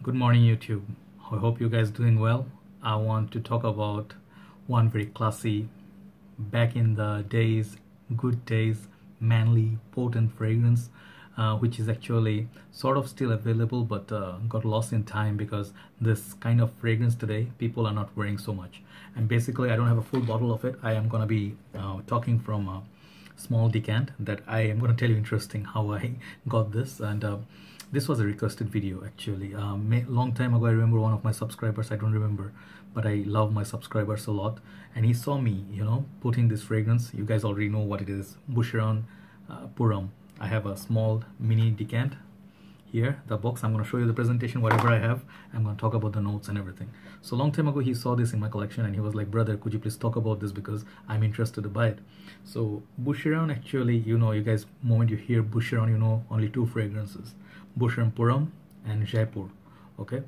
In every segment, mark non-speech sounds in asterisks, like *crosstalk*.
Good morning, YouTube. I hope you guys doing well. I want to talk about one very classy, back in the days, good days, manly, potent fragrance, uh, which is actually sort of still available but uh, got lost in time because this kind of fragrance today people are not wearing so much. And basically, I don't have a full bottle of it. I am gonna be uh, talking from a small decant that I am gonna tell you interesting how I *laughs* got this and uh, this was a requested video actually. Um, long time ago i remember one of my subscribers i don't remember but i love my subscribers a lot. And he saw me you know putting this fragrance. You guys already know what it is. Boucheron uh, Pour-Homme i have a small mini decant here the box. I'm going to show you the presentation whatever i have. I'm going to talk about the notes and everything. So long time ago he saw this in my collection and he was like brother could you please talk about this because i'm interested to buy it? So Boucheron actually you know you guys moment you hear Boucheron you know only two fragrances Pour-Homme and Jaipur okay?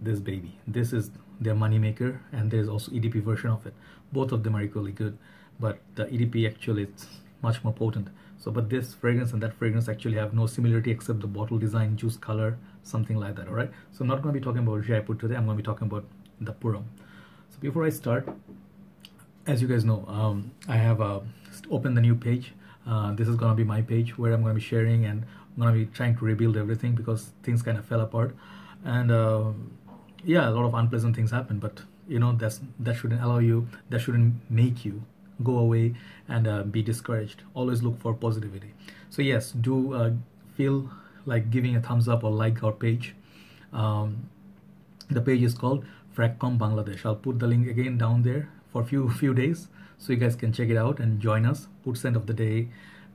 This baby. This is their money maker and there's also EDP version of it. Both of them are equally good but the EDP actually is much more potent. So but this fragrance and that fragrance actually have no similarity except the bottle design juice color something like that all right so I'm not going to be talking about Jaipur today. I'm going to be talking about the Pour-Homme so before I start as you guys know um, I have uh, opened the new page. Uh, this is going to be my page where I'm going to be sharing and To be trying to rebuild everything because things kind of fell apart. And uh, yeah a lot of unpleasant things happen but you know that's that shouldn't allow you that shouldn't make you go away and uh, be discouraged. Always look for positivity. So yes do uh, feel like giving a thumbs up or like our page. Um, the page is called fragcom bangladesh. I'll put the link again down there for a few *laughs* few days so you guys can check it out and join us. Put scent of the day.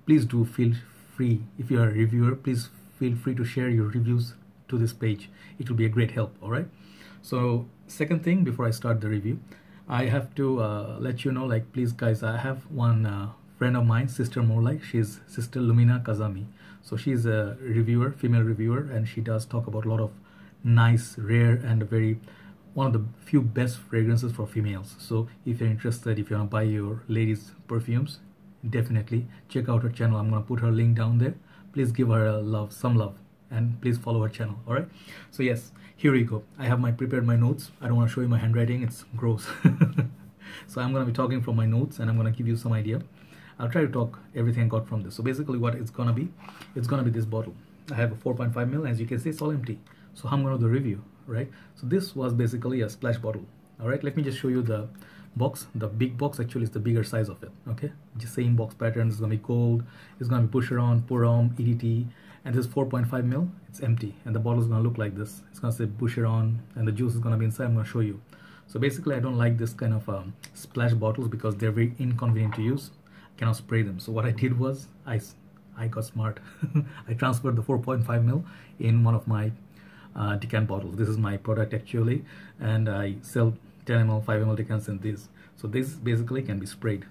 Please do feel free if you're a reviewer please feel free to share your reviews to this page it will be a great help all right so second thing before i start the review I have to uh, let you know, like, please, guys, I have one uh, friend of mine, Sister More like, she's Sister Lumina Kazami. So she's a reviewer, female reviewer, and she does talk about a lot of nice, rare, and very one of the few best fragrances for females. So if you're interested, if you want to buy your ladies' perfumes, definitely. Check out her channel. I'm gonna put her link down there. Please give her a love, some love, and please follow her channel. All right. So yes, here we go. I have my prepared my notes. I don't want to show you my handwriting. It's gross. *laughs* So i'm going to be talking from my notes and i'm going to give you some idea. I'll try to talk everything i got from this. So basically what it's going to be it's going to be this bottle. I have a 4.5 mil. As you can see it's all empty. So i'm going to do the review right? So this was basically a splash bottle. All right? Let me just show you the box the big box actually is the bigger size of it okay? Just same box pattern is gonna be gold it's gonna be Boucheron Pour-Homme edt and this 4.5 mil it's empty and the bottle is to look like this. It's to say Boucheron and the juice is to be inside I'm to show you. So basically I don't like this kind of um, splash bottles because they're very inconvenient to use. I cannot spray them. So what I did was I I got smart. *laughs* I transferred the 4.5 mil in one of my uh, decant bottles. This is my product actually and I sell 10 ml 5 ml decants in this. So this basically can be sprayed.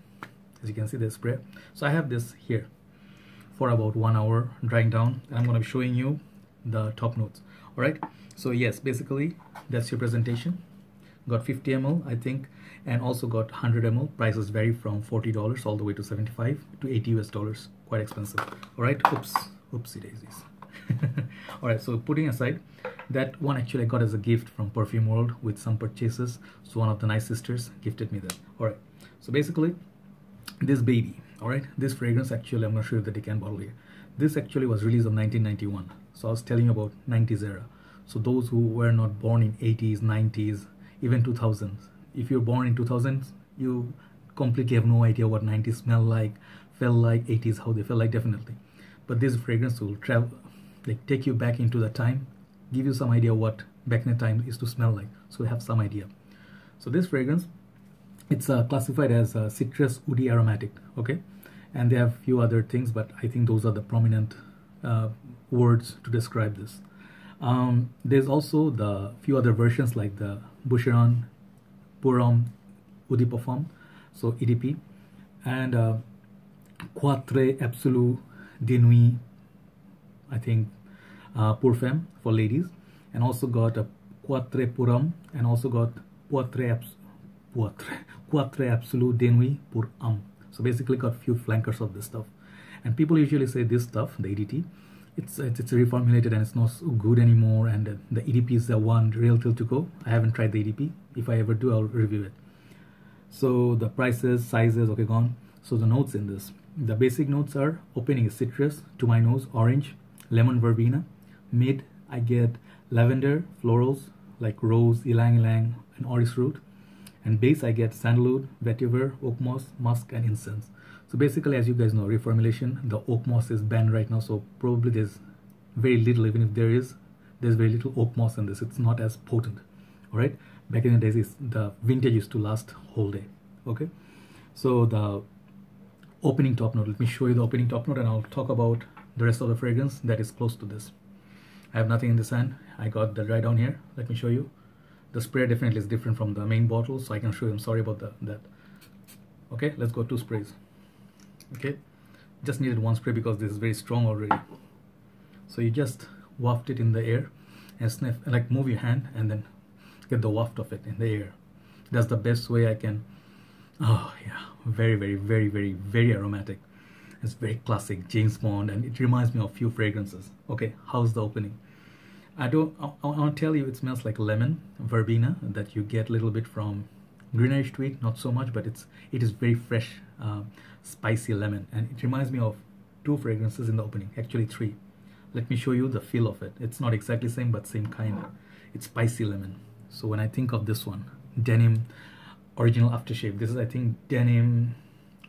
As you can see the spray. So I have this here for about one hour drying down and I'm going to be showing you the top notes. All right? So yes basically that's your presentation. Got 50 ml I think and also got 100 ml. Prices vary from $40 all the way to 75 to 80 US dollars. Quite expensive. All right? Oops. Oopsie daisies. *laughs* All right so putting aside that one actually I got as a gift from Perfume World with some purchases. So one of the nice sisters gifted me that. All right so basically this baby all right this fragrance actually i'm going to show you the decant bottle here. This actually was released of 1991 so i was telling you about 90s era. So those who were not born in 80s 90s even 2000s if you're born in 2000s you completely have no idea what 90s smell like felt like 80s how they felt like definitely. But this fragrance will travel like take you back into the time give you some idea what back in the time is to smell like. So you have some idea. So this fragrance it's uh, classified as a citrus woody aromatic okay? And they have few other things but i think those are the prominent uh, words to describe this. Um, there's also the few other versions like the Boucheron, Pour-Homme, Eau Parfum, so EDP, and uh, Quatre Absolu de Nuit, I think, uh, Pour Femme for ladies, and also got a Quatre Pour-Homme, and also got Quatre Absolu Quatre, Quatre Absolu de Nuit pour Homme. So basically got few flankers of this stuff. And people usually say this stuff, the EDT, it's, it's, it's reformulated and it's not so good anymore and the EDP is the one real till to go. I haven't tried the EDP if I ever do I'll review it. So the prices sizes okay gone. So the notes in this. The basic notes are opening citrus to my nose orange lemon verbena mid I get lavender florals like rose ylang ylang and orris root. And base I get sandalwood vetiver oak moss musk and incense. So basically as you guys know reformulation the oak moss is banned right now so probably there's very little even if there is there's very little oak moss in this. It's not as potent all right back in the days the vintage used to last whole day okay? So the opening top note let me show you the opening top note and I'll talk about the rest of the fragrance that is close to this I have nothing in this hand I got the dry down here. Let me show you. The spray definitely is different from the main bottle so I can show you. I'm sorry about the, that. Okay let's go two sprays. Okay? Just needed one spray because this is very strong already. So you just waft it in the air and sniff like move your hand and then get the waft of it in the air. That's the best way I can oh yeah. Very very very very very aromatic it's very classic James Bond and it reminds me of few fragrances. Okay how's the opening? I don't I, I want to tell you it smells like lemon verbena that you get a little bit from Green Irish Tweed not so much but it's it is very fresh uh, spicy lemon. And it reminds me of two fragrances in the opening actually three. Let me show you the feel of it. It's not exactly same but same kind. It's spicy lemon. So when I think of this one denim original aftershave. This is I think denim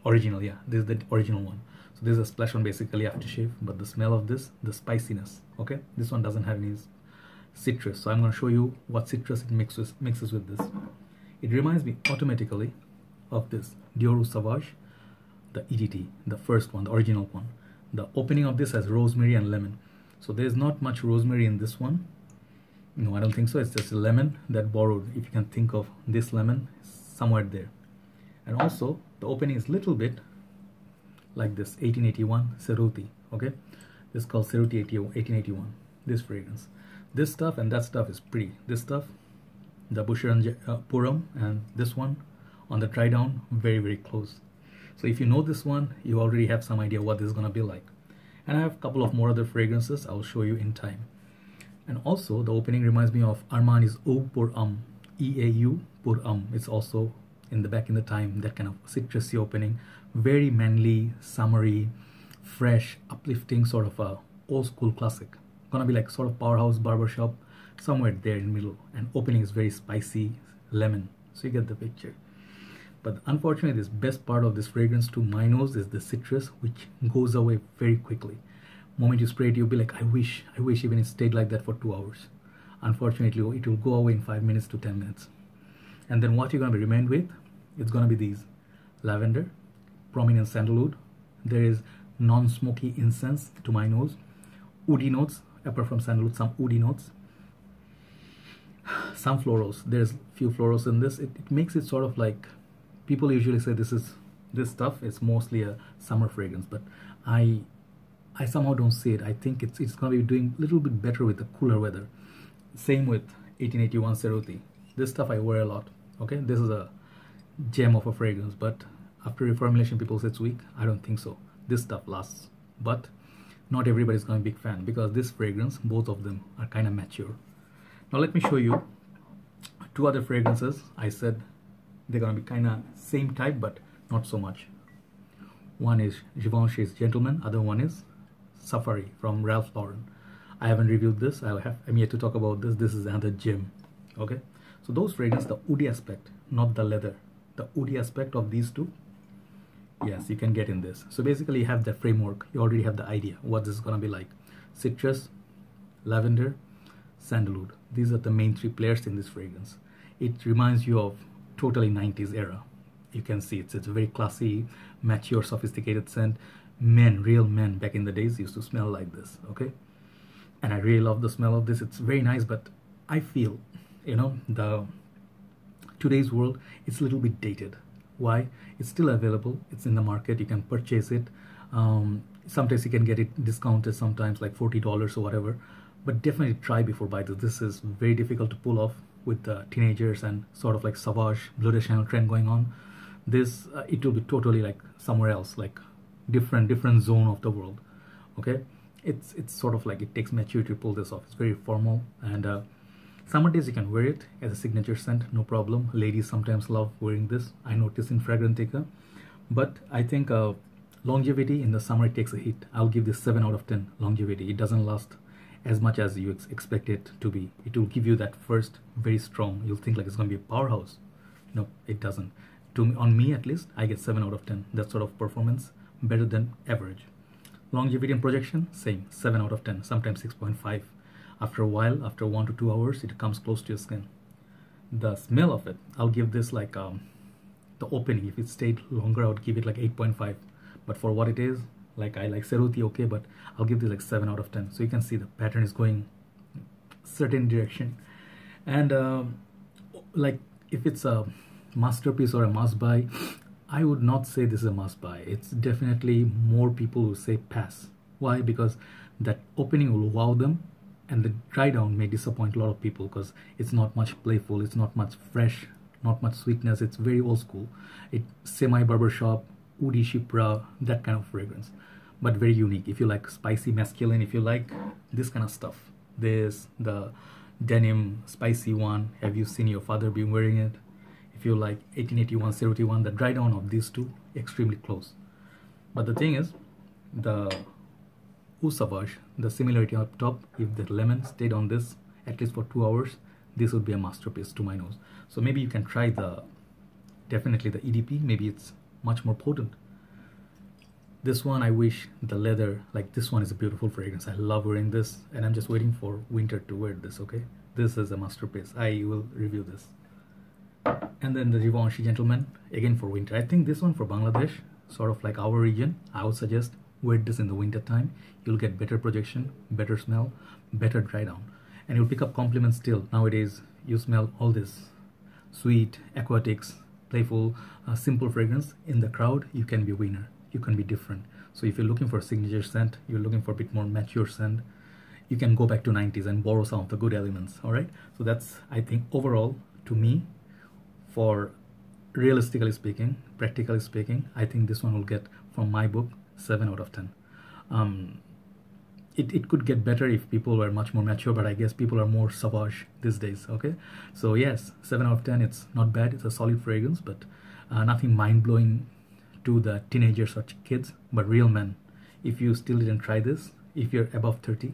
original yeah. This is the original one this is a splash on basically aftershave but the smell of this the spiciness okay this one doesn't have any citrus so I'm going to show you what citrus it mixes mixes with this it reminds me automatically of this Dior Sauvage the EDT, the first one, the original one. The opening of this has rosemary and lemon. So there's not much rosemary in this one. No, I don't think so. It's just a lemon that borrowed. If you can think of this lemon, somewhere there. And also, the opening is little bit like this 1881 Cerruti. Okay, this is called Cerruti 1881. This fragrance, this stuff and that stuff is pretty. This stuff, the Boucheron uh, Pour-Homme and this one on the dry down, very very close. So if you know this one, you already have some idea what this is to be like. And I have a couple of more other fragrances I'll show you in time. And also the opening reminds me of Armani's Eau Pour Homme E-A-U Homme. It's also in the back in the time, that kind of citrusy opening. Very manly, summery, fresh, uplifting sort of a old school classic. Gonna be like sort of powerhouse barbershop, somewhere there in the middle. And opening is very spicy, lemon. So you get the picture. But unfortunately, this best part of this fragrance to my nose is the citrus, which goes away very quickly. Moment you spray it, you'll be like, I wish, I wish even it stayed like that for two hours. Unfortunately, it will go away in five minutes to 10 minutes. And then what you're gonna be remained with, it's gonna be these. Lavender, prominent sandalwood. There is non-smoky incense to my nose, woody notes, apart from sandalwood, some woody notes, *sighs* some florals. There's few florals in this. It, it makes it sort of like people usually say this is this stuff is mostly a summer fragrance but i i somehow don't see it. I think it's it's to be doing a little bit better with the cooler weather. Same with 1881 Cerruti this stuff i wear a lot okay? This is a gem of a fragrance but after reformulation people say it's weak. I don't think so. This stuff lasts. But not everybody's going to be big fan because this fragrance both of them are kind of mature. Now let me show you two other fragrances. I said they're gonna be kind of same type but not so much. One is Givenchy's Gentleman other one is Safari from Ralph Lauren. I haven't reviewed this. I'll have I'm yet to talk about this. This is another gem okay? So those fragrances the woody aspect not the leather the woody aspect of these two yes you can get in this so basically you have the framework you already have the idea what this is gonna be like citrus lavender sandalwood these are the main three players in this fragrance it reminds you of totally 90s era. You can see it's, it's a very classy, mature, sophisticated scent. Men, real men back in the days used to smell like this, okay? And I really love the smell of this. It's very nice, but I feel, you know, the today's world, it's a little bit dated. Why? It's still available. It's in the market. You can purchase it. Um, sometimes you can get it discounted, sometimes like $40 or whatever. But definitely try before buy this. This is very difficult to pull off with the teenagers and sort of like Savage Bleu de Chanel trend going on. This uh, it will be totally like somewhere else, like different different zone of the world. Okay, it's it's sort of like it takes maturity to pull this off it's very formal and uh, summer days you can wear it as a signature scent no problem. Ladies sometimes love wearing this. I notice in fragrantica but i think uh, longevity in the summer takes a hit. I'll give this 7 out of 10 longevity. It doesn't last as much as you ex expect it to be. It will give you that first very strong you'll think like it's going to be a powerhouse. No it doesn't. To me, on me at least i get 7 out of 10 that sort of performance better than average. Longevity and projection same 7 out of 10 sometimes 6.5 after a while after one to two hours it comes close to your skin. The smell of it i'll give this like um, the opening. If it stayed longer i would give it like 8.5 but for what it is like i like cerruti okay but i'll give this like 7 out of 10 so you can see the pattern is going certain direction. And um, like if it's a masterpiece or a must buy i would not say this is a must buy it's definitely more people who say pass. Why? Because that opening will wow them and the dry down may disappoint a lot of people because it's not much playful it's not much fresh not much sweetness it's very old school. It semi barbershop woody chypre that kind of fragrance. But very unique. If you like spicy masculine if you like this kind of stuff this the denim spicy one have you seen your father be wearing it? If you like 1881 081 the dry down of these two extremely close. But the thing is the Eau Sauvage, the similarity up top, if the lemon stayed on this at least for two hours, this would be a masterpiece to my nose. So maybe you can try the, definitely the EDP, maybe it's much more potent. This one, I wish the leather, like this one is a beautiful fragrance. I love wearing this and I'm just waiting for winter to wear this, okay? This is a masterpiece. I will review this. And then the Givenchy Gentleman, again for winter. I think this one for Bangladesh, sort of like our region, I would suggest wear this in the winter time you'll get better projection better smell better dry down. And you'll pick up compliments still. Nowadays you smell all this sweet aquatics playful uh, simple fragrance. In the crowd you can be a winner. You can be different. So if you're looking for a signature scent you're looking for a bit more mature scent you can go back to 90s and borrow some of the good elements all right? So that's i think overall to me for realistically speaking practically speaking i think this one will get from my book 7 out of 10 um, it, it could get better if people were much more mature but i guess people are more savage these days okay? So yes 7 out of 10 it's not bad. It's a solid fragrance but uh, nothing mind-blowing to the teenagers or kids but real men. If you still didn't try this if you're above 30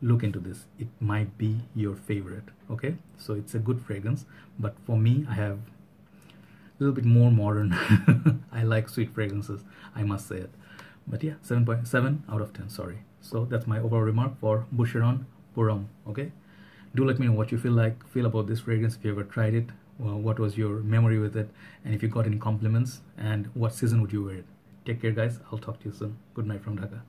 look into this. It might be your favorite okay? So it's a good fragrance but for me i have a little bit more modern. *laughs* I like sweet fragrances i must say it but yeah 7.7 out of 10 sorry. So that's my overall remark for Boucheron Pour okay? Do let me know what you feel like feel about this fragrance if you ever tried it what was your memory with it and if you got any compliments and what season would you wear it? Take care guys. I'll talk to you soon. Good night from dhaka